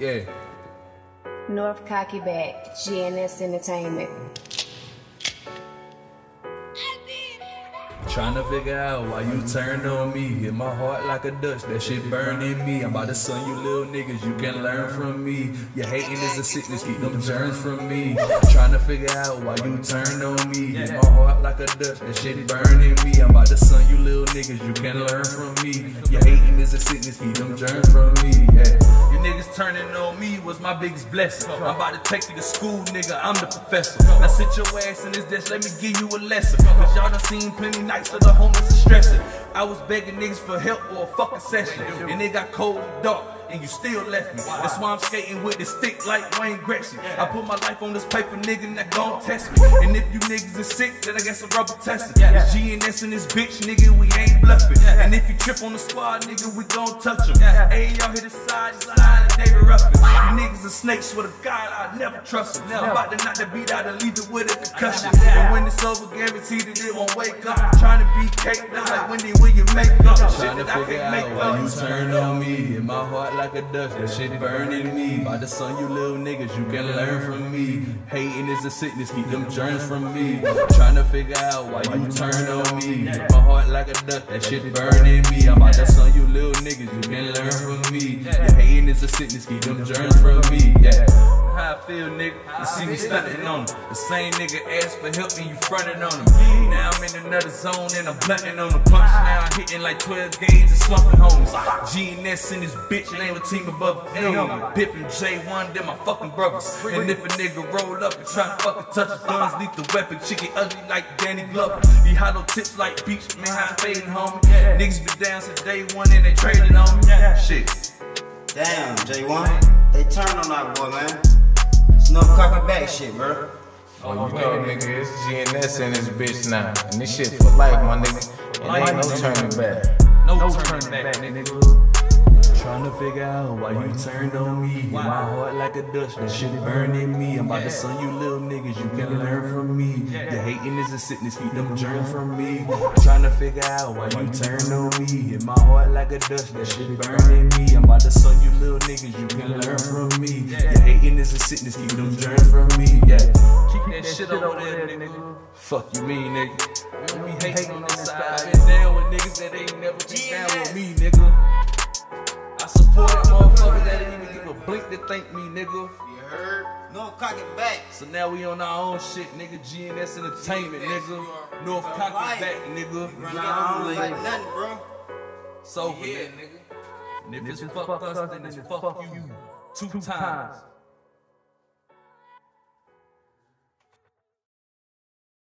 Yeah. North Kock It Back, GNS Entertainment. Trying to figure out why you turned on me. Hit my heart like a Dutch, that shit burning me. I'm about to son you little niggas, you can learn from me. Your hating is a sickness, keep them germs from me. Trying to figure out why you turned on me. Hit my heart like a Dutch, that shit burning me. I'm about to son you little niggas, you can learn from me. Your hating is a sickness, keep them germs from me. Yeah. You niggas turning on me was my biggest blessing. I'm about to take you to school, nigga, I'm the professor. Now sit your ass in this desk, let me give you a lesson. Cause y'all done seen plenty nights of the homeless and stressing. I was begging niggas for help or a fucking session. And it got cold and dark and you still left me. That's why I'm skating with the stick like Wayne Gretzky. I put my life on this paper, nigga, that gon' test me. And if you niggas is sick, then I guess a rubber testing. It's GNS in this bitch, nigga, we ain't bluffing. And if you trip on the squad, nigga, we gon' touch him. Hey, y'all hit the side, side, and David Ruffin. You niggas are snakes, swear to God, I never trust them. I'm about to knock the beat out and leave it with a concussion. And when it's over, guaranteed that it won't wake up. Trying to be caked up like Wendy, when you make up. Shit that I can't make up. You turn on me, in my heart like a Dutch, that shit burning me. By the sun, you little niggas, you can learn from me. Hating is a sickness, keep them germs from me. Trying to figure out why you turn on me. My heart like a duck, that shit burning me. I'm by the sun, you little niggas, you can learn from me. Your hating is a sickness, keep them germs from me. Yeah. How feel, nigga. You see me stunting on them. The same nigga asked for help and you fronting on him. Now I'm in another zone and I'm blunting on the punch. Now I'm hitting like 12 gauges and slumping homies. GNS in this bitch, name a team above the film. Pippin J1, them my fucking brothers. And if a nigga roll up and try to fucking touch his guns, leave the weapon, chicken ugly like Danny Glover. He hollow tips like beach, man, how fading, homie. Niggas been down since day one and they trading on me. Shit. Damn, J1. They turn on that boy, man. It's no copy back shit, bro. Oh, you know, nigga, it's GNS in this bitch now. And this shit for life, my nigga. And ain't no turning back. No, turning back, nigga. Trying to figure out why you turned on me. My heart like a Dutch, that shit burning me. I'm about to son you little niggas, hating is a sickness, keep them germs from me. Trying to figure out why you turn on me. In my heart like a Dutch, that shit burning me. I'm about to son you little niggas, you can learn from me. Your hating is a sickness, keep them germs from me. Yeah. Keep that shit over there, nigga. Fuck you mean, nigga. We don't be hating on this side. Been down with niggas that ain't never been down with me, nigga. I support motherfuckers that ain't even give a blink to thank me, nigga. You heard? No cocking back. So now we on our own shit, nigga. GNS Entertainment, nigga. North Kock It Back, nigga. Run out like nothing, bro. So, yeah, nigga. And if it's fuck us, then it's fuck you. Two times.